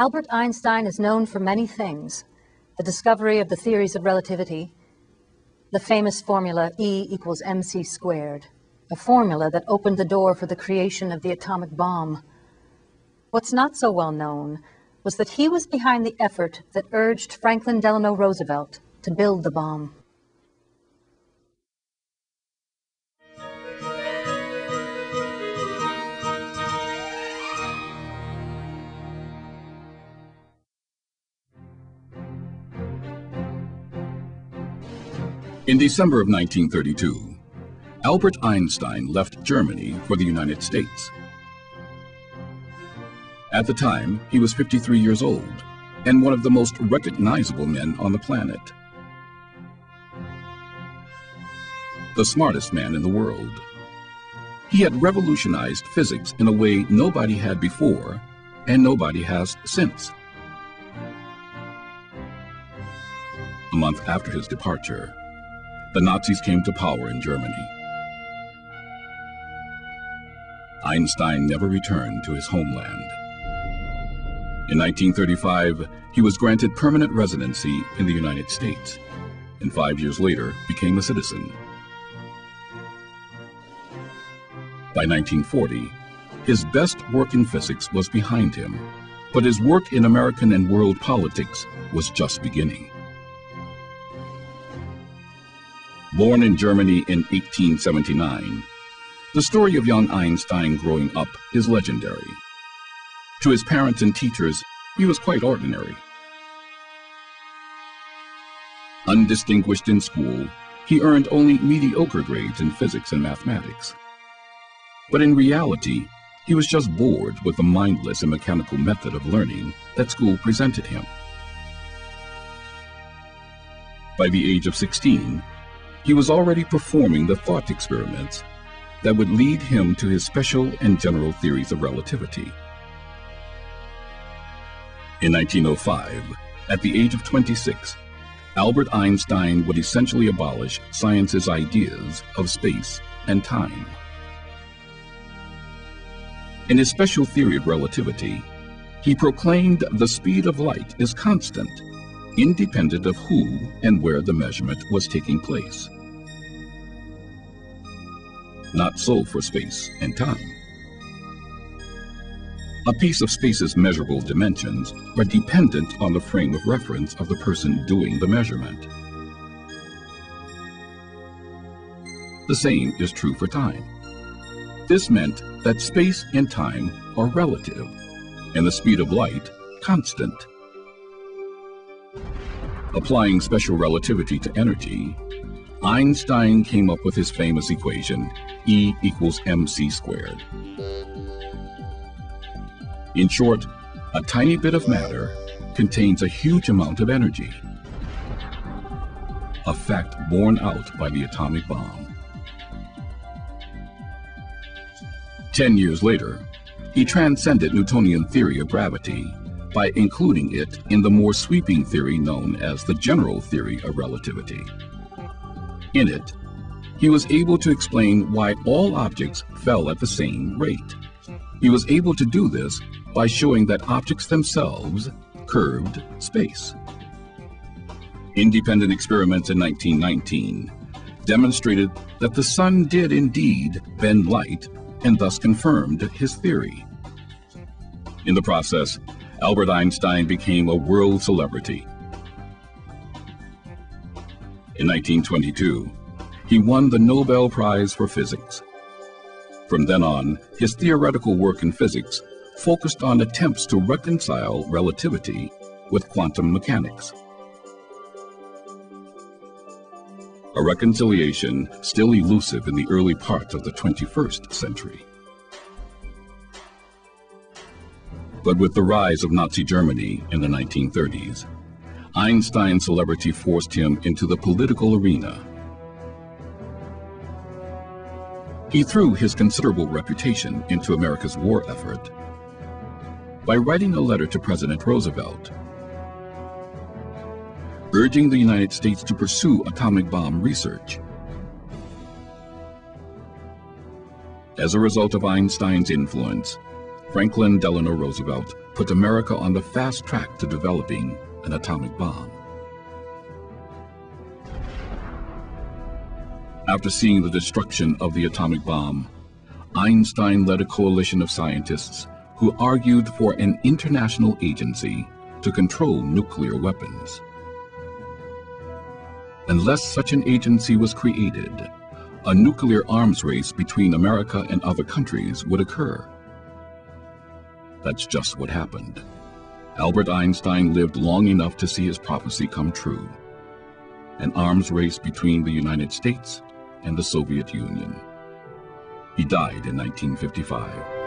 Albert Einstein is known for many things. The discovery of the theories of relativity, the famous formula E equals mc squared, a formula that opened the door for the creation of the atomic bomb. What's not so well known was that he was behind the effort that urged Franklin Delano Roosevelt to build the bomb. In December of 1932, Albert Einstein left Germany for the United States. At the time, he was 53 years old and one of the most recognizable men on the planet. The smartest man in the world. He had revolutionized physics in a way nobody had before and nobody has since. A month after his departure, the Nazis came to power in Germany. Einstein never returned to his homeland. In 1935, he was granted permanent residency in the United States, and five years later became a citizen. By 1940, his best work in physics was behind him, but his work in American and world politics was just beginning. Born in Germany in 1879, the story of young Einstein growing up is legendary. To his parents and teachers, he was quite ordinary. Undistinguished in school, he earned only mediocre grades in physics and mathematics. But in reality, he was just bored with the mindless and mechanical method of learning that school presented him. By the age of 16, he was already performing the thought experiments that would lead him to his special and general theories of relativity. In 1905, at the age of 26, Albert Einstein would essentially abolish science's ideas of space and time. In his special theory of relativity, he proclaimed the speed of light is constant, independent of who and where the measurement was taking place. Not so for space and time. A piece of space's measurable dimensions are dependent on the frame of reference of the person doing the measurement. The same is true for time. This meant that space and time are relative, and the speed of light constant. Applying special relativity to energy, Einstein came up with his famous equation, E equals mc squared. In short, a tiny bit of matter contains a huge amount of energy, a fact borne out by the atomic bomb. Ten years later, he transcended Newtonian theory of gravity by including it in the more sweeping theory known as the general theory of relativity. In it, he was able to explain why all objects fell at the same rate. He was able to do this by showing that objects themselves curved space. Independent experiments in 1919 demonstrated that the sun did indeed bend light and thus confirmed his theory. In the process, Albert Einstein became a world celebrity. In 1922, he won the Nobel Prize for Physics. From then on, his theoretical work in physics focused on attempts to reconcile relativity with quantum mechanics. A reconciliation still elusive in the early part of the 21st century. But with the rise of Nazi Germany in the 1930s, Einstein's celebrity forced him into the political arena. He threw his considerable reputation into America's war effort by writing a letter to President Roosevelt, urging the United States to pursue atomic bomb research. As a result of Einstein's influence, Franklin Delano Roosevelt put America on the fast track to developing an atomic bomb. After seeing the destruction of the atomic bomb, Einstein led a coalition of scientists who argued for an international agency to control nuclear weapons. Unless such an agency was created, a nuclear arms race between America and other countries would occur. That's just what happened. Albert Einstein lived long enough to see his prophecy come true. An arms race between the United States and the Soviet Union. He died in 1955.